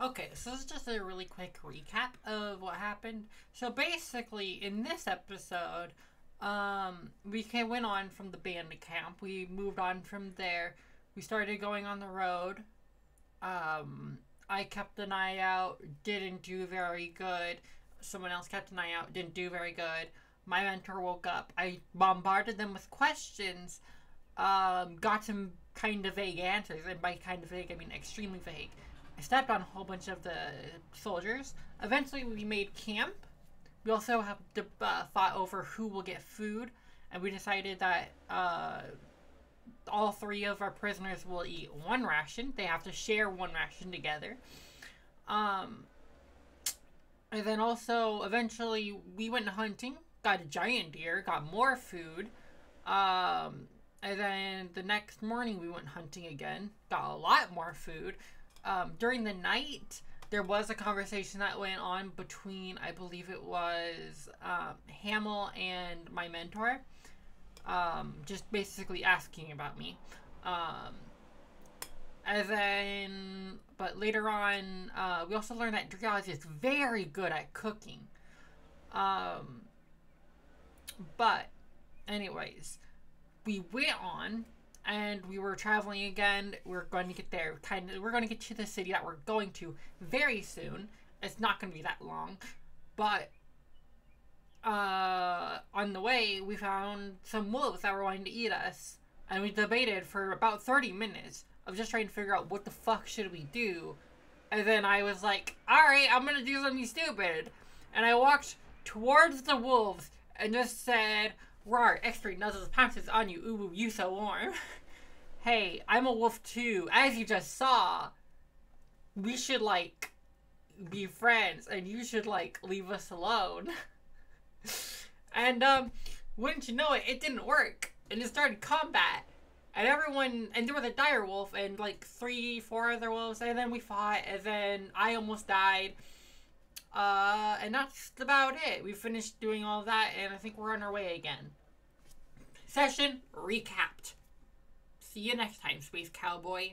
Okay, so this is just a really quick recap of what happened. So basically, in this episode, um, we went on from the band camp. We moved on from there. We started going on the road. Um, I kept an eye out. Didn't do very good. Someone else kept an eye out. Didn't do very good. My mentor woke up. I bombarded them with questions. Um, got some kind of vague answers, and by kind of vague, I mean extremely vague. I stepped on a whole bunch of the soldiers. Eventually, we made camp. We also have uh, fought over who will get food, and we decided that uh, all three of our prisoners will eat one ration. They have to share one ration together. Um, and then also, eventually, we went hunting, got a giant deer, got more food. Um, and then the next morning, we went hunting again, got a lot more food um, during the night, there was a conversation that went on between, I believe it was um, Hamill and my mentor, um, just basically asking about me. Um, then, but later on, uh, we also learned that Driaz is very good at cooking. Um, but, anyways, we went on and we were traveling again. We're going to get there. Kind of, we're going to get to the city that we're going to very soon. It's not going to be that long, but uh, on the way we found some wolves that were wanting to eat us, and we debated for about thirty minutes of just trying to figure out what the fuck should we do. And then I was like, all right, I'm gonna do something stupid. And I walked towards the wolves and just said, Roar, extra nuzzles pounces on you. Ooh, you so warm. hey, I'm a wolf too. As you just saw, we should like be friends and you should like leave us alone. and um, wouldn't you know it, it didn't work. And it started combat. And everyone, and there was a dire wolf and like three, four other wolves, and then we fought, and then I almost died. Uh, and that's about it. We finished doing all that, and I think we're on our way again. Session recapped. See you next time, Space Cowboy.